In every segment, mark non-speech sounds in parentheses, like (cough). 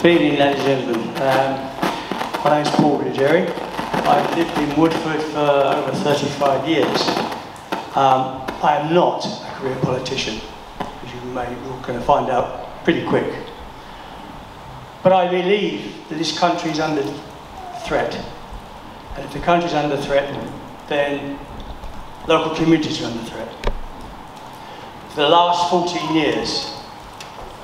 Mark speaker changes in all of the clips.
Speaker 1: Good evening, ladies and gentlemen. Um, my name is Paul Luggeri. I've lived in Woodford for over 35 years. Um, I am not a career politician, as you may you're going to find out pretty quick. But I believe that this country is under threat. And if the country is under threat, then local communities are under threat. For the last 14 years,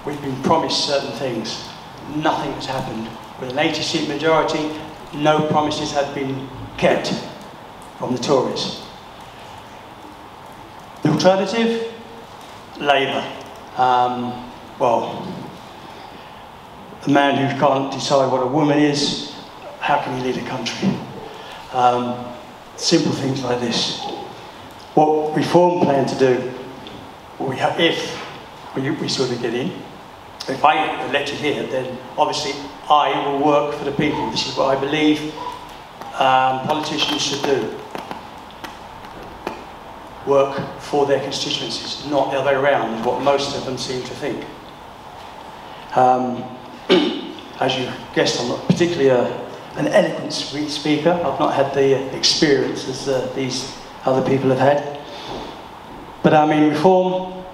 Speaker 1: we've been promised certain things. Nothing has happened. With an 80 seat majority, no promises have been kept from the Tories. The alternative? Labour. Um, well, a man who can't decide what a woman is, how can he lead a country? Um, simple things like this. What reform plan to do, we have, if we, we sort of get in, if I get elected here, then obviously I will work for the people. This is what I believe um, politicians should do. Work for their constituencies, not the other way around, is what most of them seem to think. Um, (clears throat) as you guessed, I'm not particularly a, an eloquent speaker. I've not had the experience as uh, these other people have had. But I mean, reform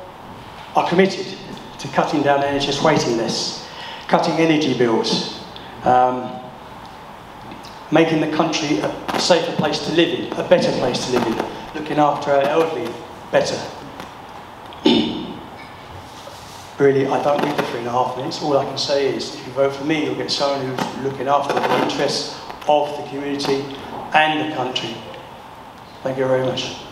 Speaker 1: are committed to cutting down NHS waiting lists, cutting energy bills, um, making the country a safer place to live in, a better place to live in, looking after our elderly better. (clears throat) really, I don't need the three and a half minutes. All I can say is, if you vote for me, you'll get someone who's looking after the interests of the community and the country. Thank you very much.